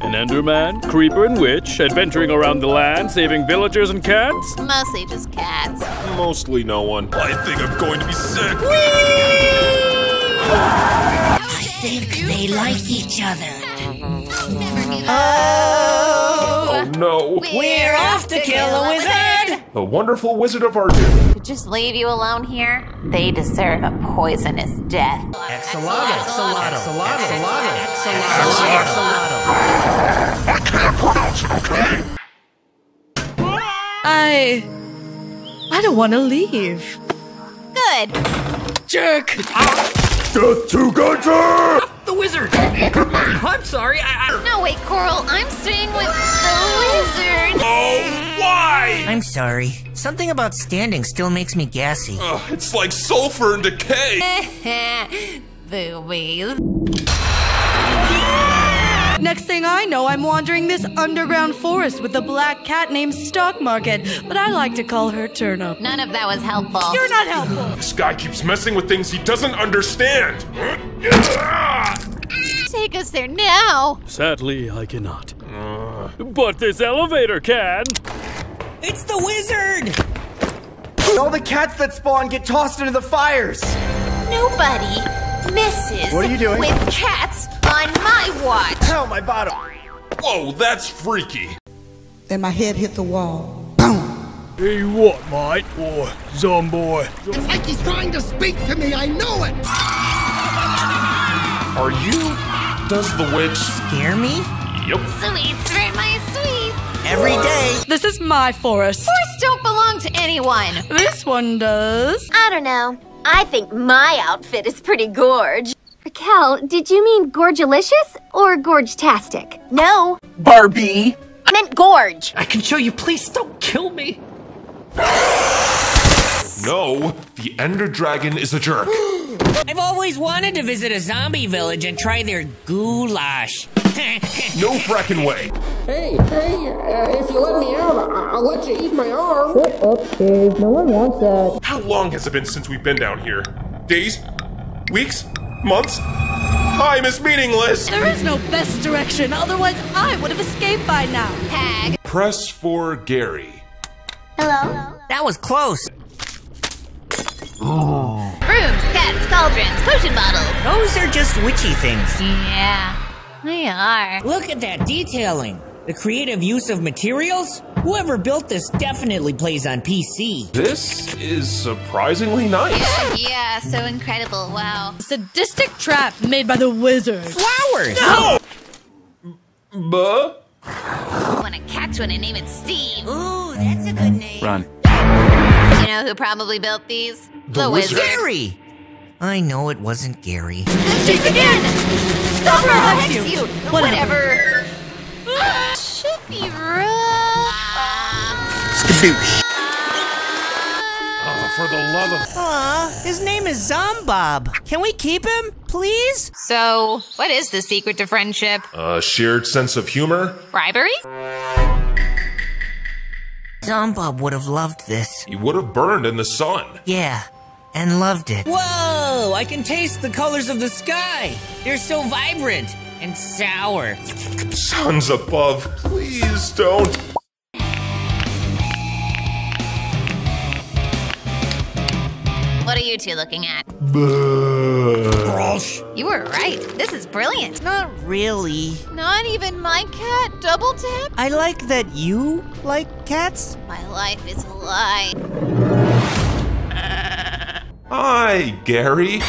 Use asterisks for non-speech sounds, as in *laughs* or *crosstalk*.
An Enderman, Creeper, and Witch adventuring around the land, saving villagers and cats? Mostly just cats. Mostly no one. I think I'm going to be sick. I think they like each other. Oh no. We're off to kill a wizard! The wonderful Wizard of Arden. To just leave you alone here, they deserve a poisonous death. Axolotl, axolotl, axolotl, axolotl, axolotl. I. I don't want to leave. Good. Jerk! Death to Gunter! The wizard! I'm sorry, I, I... No, wait, Coral, I'm staying with the wizard. Oh, why? I'm sorry. Something about standing still makes me gassy. Ugh, it's like sulfur and decay. *laughs* Boobies. Next thing I know, I'm wandering this underground forest with a black cat named Stock Market, but I like to call her Turnip. None of that was helpful. You're not helpful! This guy keeps messing with things he doesn't understand. Take us there now. Sadly, I cannot. But this elevator can. It's the wizard! All the cats that spawn get tossed into the fires. Nobody misses What are you doing? with cats on my watch. Ow, my bottom. Whoa, that's freaky. Then my head hit the wall. Boom! Hey, what, mate? Or zomboy? It's like he's trying to speak to me. I know it. Are you? Does the witch? Scare me? Yep. Sweets for my sweets. Every day. This is my forest. Forests don't belong to anyone. This one does. I don't know. I think my outfit is pretty gorge. Raquel, did you mean gorgelicious or gorge-tastic? No. Barbie. I meant gorge. I can show you, please don't kill me. No, the Ender Dragon is a jerk. *gasps* *gasps* *gasps* I've always wanted to visit a zombie village and try their goulash. *laughs* No frackin' way. Hey, hey, uh, if you let me out, I- I'll let you eat my arm. Shut up, Dave. No one wants that. How long has it been since we've been down here? Days? Weeks? Months? Time is meaningless! There is no best direction, otherwise, I would have escaped by now. Hag. Press for Gary. Hello? that was close. Brooms, cauldrons, potion bottles. Those are just witchy things. Yeah, they are. Look at that detailing. The creative use of materials? Whoever built this definitely plays on PC. This is surprisingly nice. *laughs* Yeah, so incredible. Wow. Sadistic trap made by the wizard. Flowers! No! Buh? Want to catch one and name it Steve. Ooh, that's a good name. Run. You know who probably built these? The, wizard. Gary! I know it wasn't Gary. Cheats again! Stop her! I'll hex you. you! Whatever. Whatever. Should be rough. Oh, for the love of. Aw, his name is Zombob. Can we keep him, please? So, what is the secret to friendship? A shared sense of humor? Bribery? Zombob would have loved this. He would have burned in the sun. Yeah, and loved it. Whoa! I can taste the colors of the sky. They're so vibrant and sour. Suns above, please don't. What are you two looking at? You were right. This is brilliant. Not really. Not even my cat double tap? I like that you like cats. My life is a lie. Hi, Gary.